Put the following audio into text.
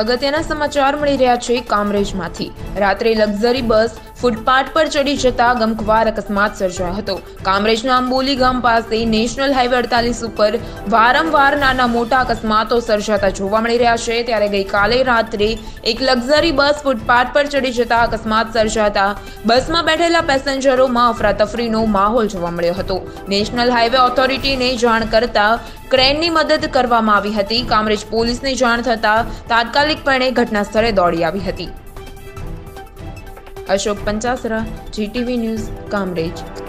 અગત્યના સમાચાર મળી રહ્યા છે કામરેજમાંથી. રાત્રે લક્ઝરી બસ ફૂટપાથ પર ચડી જતા ગમખવાર અકસ્માત સર્જાયો હતો. કામરેજના આંબોલી ગામ પાસે નેશનલ હાઈવે અડતાલીસ ઉપર વારંવાર નાના મોટા અકસ્માતો સર્જાતા જોવા મળી રહ્યા છે. ત્યારે ગઈકાલે રાત્રે એક લક્ઝરી બસ ફૂટપાથ પર ચડી જતા અકસ્માત સર્જાતા બસમાં બેઠેલા પેસેન્જરોમાં અફરાતફરીનો માહોલ જોવા મળ્યો હતો. નેશનલ હાઈવે ઓથોરિટીને જાણ કરતા ક્રેનની મદદ કરવામાં આવી હતી. કામરેજ પોલીસને જાણ થતાં તાત્કાલિકપણે ઘટના સ્થળે દોડી આવી હતી. Ashok Panchasara, GTV news, Kamrej.